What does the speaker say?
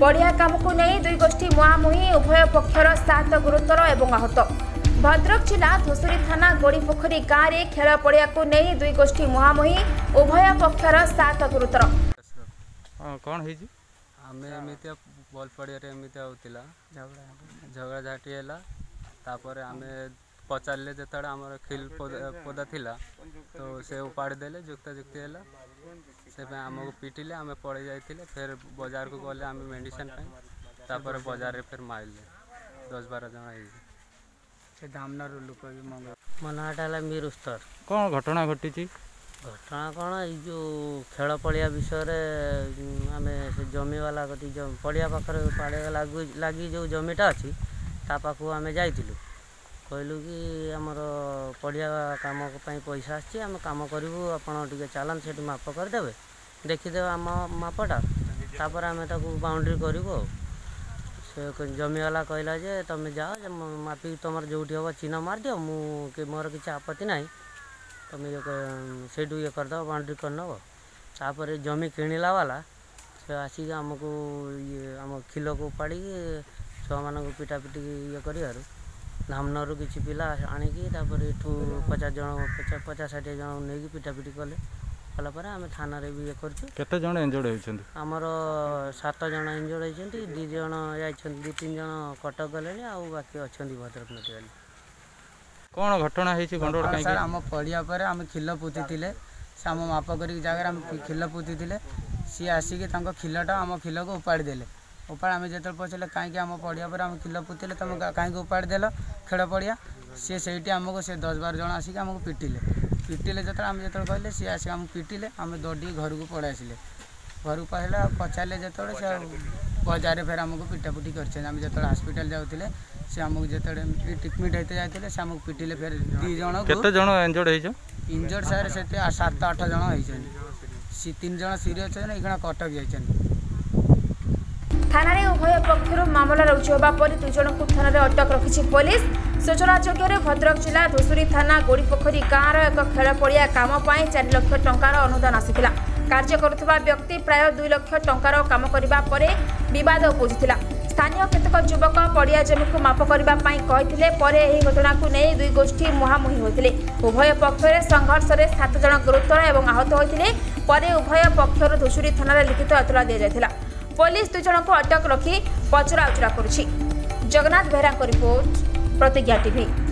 ପଡ଼ିଆ କାମକୁ ନେଇ ଦୁଇ ଗୋଷ୍ଠୀ ମୁହାଁମୁହିଁ ଉଭୟ ପକ୍ଷର ସାତ ଗୁରୁତର ଏବଂ ଆହତ ଭଦ୍ରକ ଜିଲ୍ଲା ଧୂସୁରୀ ଥାନା ଗୋଡ଼ିପୋଖରୀ ଗାଁରେ ଖେଳ ପଡ଼ିଆକୁ ନେଇ ଦୁଇ ଗୋଷ୍ଠୀ ମୁହାଁମୁହିଁ ଉଭୟ ପକ୍ଷର ସାତ ଗୁରୁତର କ'ଣ ହେଇଛି ଆମେ ଏମିତିଆ ବଲ୍ ପଡ଼ିଆରେ ଏମିତି ହେଉଥିଲା ଝଗଡ଼ା ଝାଟି ହେଲା ତାପରେ ଆମେ पचारे जो आम खिल पदा थी तो सी उपाड़ी देले जुक्ताजुक्ति आम को पिटिले आम पड़े जाइए फिर बजार को गले आम मेडिसन तापर बजार फिर मारे दस बार जन दामनर लुक भी मंगल मो नाटा मीर उस्तर कौन घटना घटी घटना कौन यो खेल पड़िया विषय आम जमीवाला जम, पड़िया पाखे लग लगी जो जमीटा अच्छी ताकू आम जाइलू କହିଲୁ କି ଆମର ପଡ଼ିଆ କାମ ପାଇଁ ପଇସା ଆସିଛି ଆମେ କାମ କରିବୁ ଆପଣ ଟିକେ ଚାଲାନ୍ତୁ ସେଠି ମାପ କରିଦେବେ ଦେଖିଦେବେ ଆମ ମାପଟା ତାପରେ ଆମେ ତାକୁ ବାଉଣ୍ଡ୍ରି କରିବୁ ଆଉ ସେ ଜମିବାଲା କହିଲା ଯେ ତମେ ଯାଅ ମାପିକି ତମର ଯେଉଁଠି ହେବ ଚିହ୍ନ ମାରିଦିଅ ମୁଁ କି ମୋର କିଛି ଆପତ୍ତି ନାହିଁ ତମେ ଇଏ ସେଇଠୁ ଇଏ କରିଦେବ ବାଉଣ୍ଡ୍ରି କରିନେବ ତାପରେ ଜମି କିଣିଲା ବାଲା ସେ ଆସିକି ଆମକୁ ଇଏ ଆମ ଖିଲକୁ ଉପାଡ଼ିକି ଛୁଆମାନଙ୍କୁ ପିଟାପିଟି ଇଏ କରିବାରୁ ଧାମନରୁ କିଛି ପିଲା ଆଣିକି ତାପରେ ଏଠୁ ପଚାଶ ଜଣ ପଚାଶ ଷାଠିଏ ଜଣଙ୍କୁ ନେଇକି ପିଟାପିଟି କଲେ କଲା ପରେ ଆମେ ଥାନାରେ ବି ଇଏ କରୁଛୁ କେତେ ଜଣ ଇଞ୍ଜୋର୍ଡ଼ ହୋଇଛନ୍ତି ଆମର ସାତ ଜଣ ଇଞ୍ଜୋର୍ଡ଼ ହେଇଛନ୍ତି ଦୁଇ ଜଣ ଯାଇଛନ୍ତି ଦୁଇ ତିନି ଜଣ କଟକ ଗଲେଣି ଆଉ ବାକି ଅଛନ୍ତି ଭଦ୍ରକ ମେଡ଼ିକାଲ କ'ଣ ଘଟଣା ହେଇଛି ସାର୍ ଆମ ପଡ଼ିଆ ପରେ ଆମେ ଖିଲ ପୋତିଥିଲେ ସେ ଆମ ମାପ କରିକି ଜାଗାରେ ଆମେ ଖିଲ ପୋତିଥିଲେ ସିଏ ଆସିକି ତାଙ୍କ ଖିଲଟା ଆମ ଖିଲକୁ ଉପାଡ଼ି ଦେଲେ ઉપાડ आम जो पचारे कहीं આમ પડિયા પર આમ કિલો પૂતીલે તમે કાંઈક ઉપાડ દેલ ખેડ પડિયા सी से आमको सी दस बार जन आसिक आमको पिटिले पिटिले जो आम जो कहले सी आस पिटिले आम दौड़ी घर को पड़े आसे घर को आसला पचारे जो बजार फेर आमको पिटापिटी करें जो हस्पिटाल जाते सी आमको जो ट्रिटमेंट होते जाते सी पिटिले फेर दीज जन इंजर्ड हो इंजर्ड सात आठ जन होती तीन जन सीरीयस कटक जाइए থানায় উভয় পক্ষর মামলা রুজু হওয়া পরে দুজনক থানায় অটক রাখি পুলিশ ସୂଚନାଯୋଗ୍ୟରେ ଭଦ୍ରକ ଜିଲ୍ଲା ଧୂସୁରୀ ଥାନା ଗୋଡ଼ିପୋଖରୀ ଗାଁର ଏକ ଖେଳ ପଡ଼ିଆ କାମ ପାଇଁ ଚାରି ଲକ୍ଷ ଟଙ୍କାର ଅନୁଦାନ ଆସିଥିଲା କାର୍ଯ୍ୟ କରୁଥିବା ବ୍ୟକ୍ତି ପ୍ରାୟ ଦୁଇ ଲକ୍ଷ ଟଙ୍କାର କାମ କରିବା ପରେ ବିବାଦ ଉପୁଜିଥିଲା ସ୍ଥାନୀୟ କେତେକ ଯୁବକ ପଡ଼ିଆ ଜମିକୁ ମାପ କରିବା ପାଇଁ କହିଥିଲେ ପରେ ଏହି ଘଟଣାକୁ ନେଇ ଦୁଇ ଗୋଷ୍ଠୀ ମୁହାଁମୁହିଁ ହୋଇଥିଲେ ଉଭୟ ପକ୍ଷରେ ସଂଘର୍ଷରେ ସାତ ଜଣ ଗୁରୁତର ଏବଂ ଆହତ ହୋଇଥିଲେ ପରେ ଉଭୟ ପକ୍ଷରୁ ଧୂସୁରୀ ଥାନାରେ ଲିଖିତ ଏତଲା ଦିଆଯାଇଥିଲା পুলিশ দুইজণক অটক রক্ষি পচরাউচরা করছে জগন্নাথ বেহরা রিপোর্ট প্রতিজ্ঞা টিভি